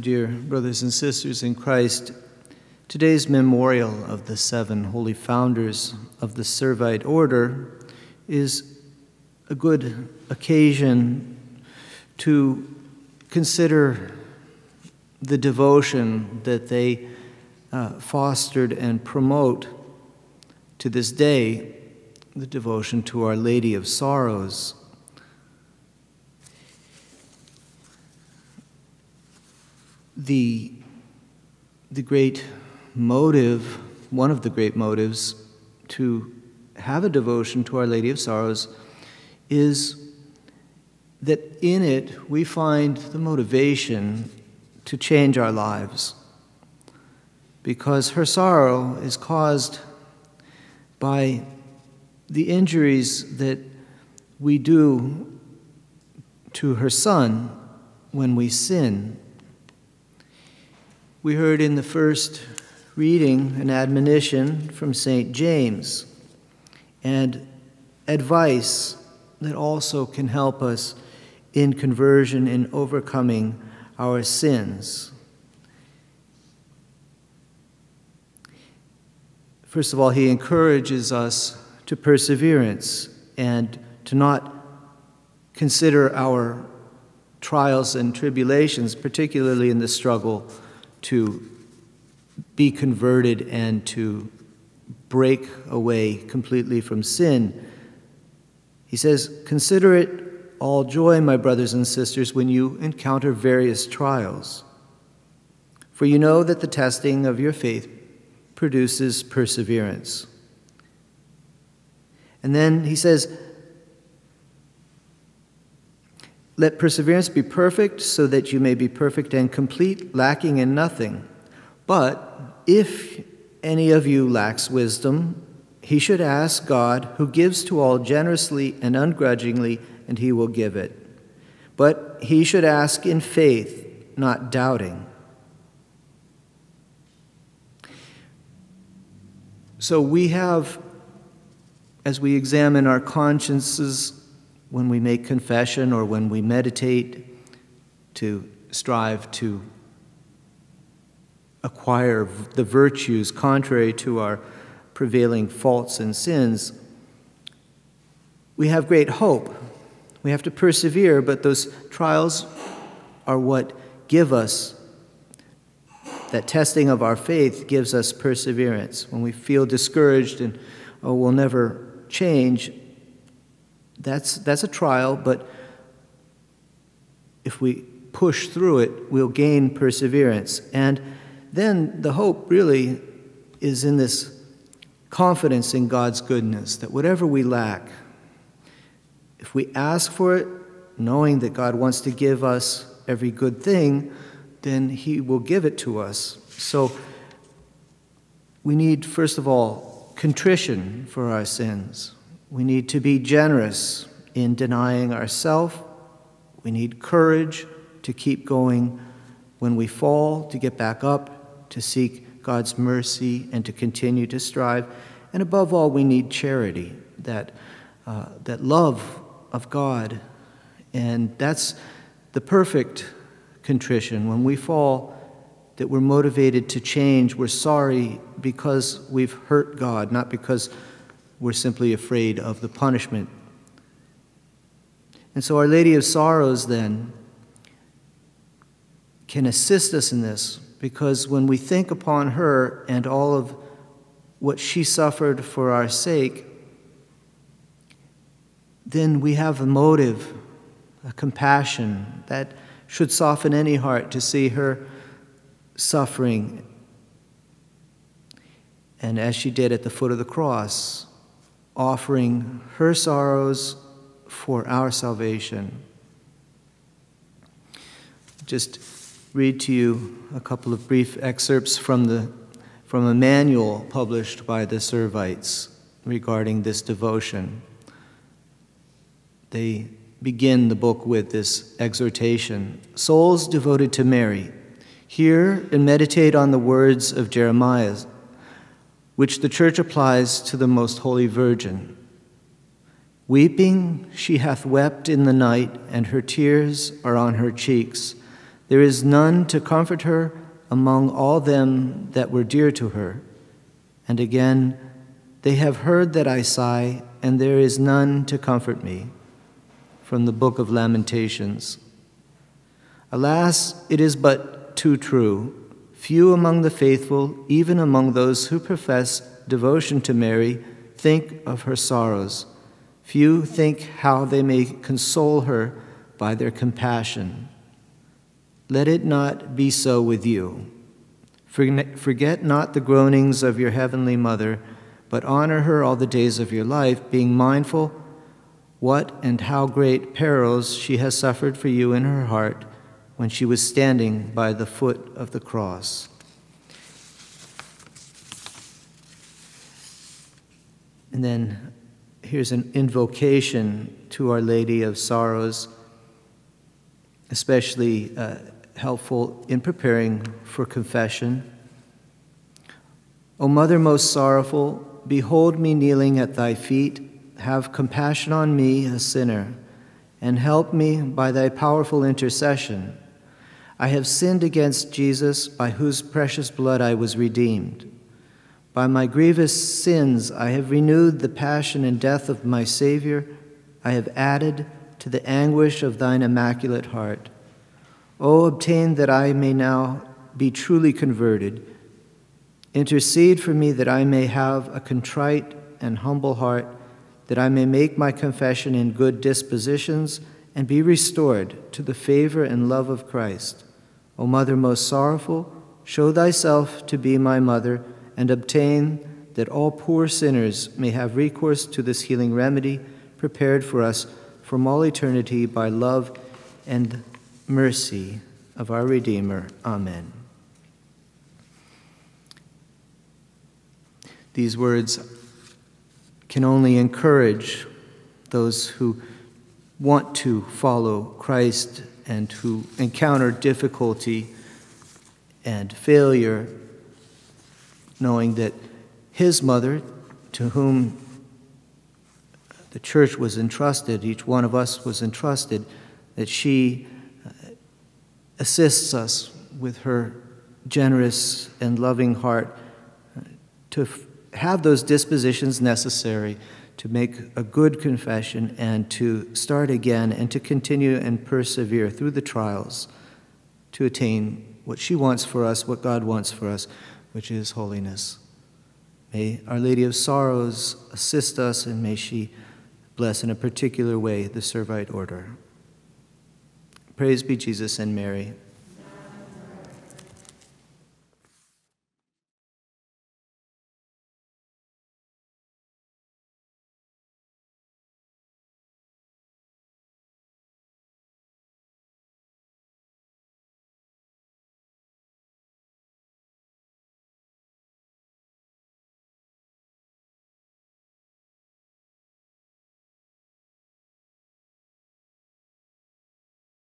dear brothers and sisters in Christ, today's memorial of the seven holy founders of the Servite order is a good occasion to consider the devotion that they uh, fostered and promote to this day, the devotion to Our Lady of Sorrows. The, the great motive, one of the great motives to have a devotion to Our Lady of Sorrows is that in it we find the motivation to change our lives. Because her sorrow is caused by the injuries that we do to her son when we sin. We heard in the first reading an admonition from St. James and advice that also can help us in conversion and overcoming our sins. First of all, he encourages us to perseverance and to not consider our trials and tribulations, particularly in the struggle to be converted and to break away completely from sin. He says, Consider it all joy, my brothers and sisters, when you encounter various trials. For you know that the testing of your faith produces perseverance. And then he says, Let perseverance be perfect, so that you may be perfect and complete, lacking in nothing. But if any of you lacks wisdom, he should ask God, who gives to all generously and ungrudgingly, and he will give it. But he should ask in faith, not doubting. So we have, as we examine our consciences when we make confession or when we meditate, to strive to acquire the virtues contrary to our prevailing faults and sins, we have great hope we have to persevere, but those trials are what give us that testing of our faith gives us perseverance. When we feel discouraged and, oh, we'll never change, that's, that's a trial, but if we push through it, we'll gain perseverance. And then the hope really is in this confidence in God's goodness that whatever we lack, if we ask for it, knowing that God wants to give us every good thing, then He will give it to us. So we need, first of all, contrition for our sins. We need to be generous in denying ourselves. We need courage to keep going when we fall, to get back up, to seek God's mercy, and to continue to strive. And above all, we need charity, that, uh, that love of God. And that's the perfect contrition. When we fall, that we're motivated to change, we're sorry because we've hurt God, not because we're simply afraid of the punishment. And so, Our Lady of Sorrows then can assist us in this because when we think upon her and all of what she suffered for our sake, then we have a motive, a compassion that should soften any heart to see her suffering. And as she did at the foot of the cross, offering her sorrows for our salvation. Just read to you a couple of brief excerpts from, the, from a manual published by the Servites regarding this devotion. They begin the book with this exhortation Souls devoted to Mary, hear and meditate on the words of Jeremiah, which the church applies to the most holy Virgin. Weeping, she hath wept in the night, and her tears are on her cheeks. There is none to comfort her among all them that were dear to her. And again, they have heard that I sigh, and there is none to comfort me. From the book of Lamentations. Alas, it is but too true. Few among the faithful, even among those who profess devotion to Mary, think of her sorrows. Few think how they may console her by their compassion. Let it not be so with you. Forget not the groanings of your heavenly mother, but honor her all the days of your life, being mindful what and how great perils she has suffered for you in her heart when she was standing by the foot of the cross. And then here's an invocation to Our Lady of Sorrows, especially uh, helpful in preparing for confession. O Mother most sorrowful, behold me kneeling at thy feet. Have compassion on me, a sinner, and help me by thy powerful intercession. I have sinned against Jesus, by whose precious blood I was redeemed. By my grievous sins, I have renewed the passion and death of my Savior. I have added to the anguish of thine immaculate heart. O obtain that I may now be truly converted. Intercede for me that I may have a contrite and humble heart, that I may make my confession in good dispositions and be restored to the favor and love of Christ. O Mother most sorrowful, show thyself to be my mother and obtain that all poor sinners may have recourse to this healing remedy prepared for us from all eternity by love and mercy of our Redeemer. Amen. These words can only encourage those who want to follow Christ and who encounter difficulty and failure knowing that his mother, to whom the church was entrusted, each one of us was entrusted, that she uh, assists us with her generous and loving heart uh, to have those dispositions necessary to make a good confession and to start again and to continue and persevere through the trials to attain what she wants for us, what God wants for us, which is holiness. May Our Lady of Sorrows assist us, and may she bless in a particular way the Servite order. Praise be Jesus and Mary.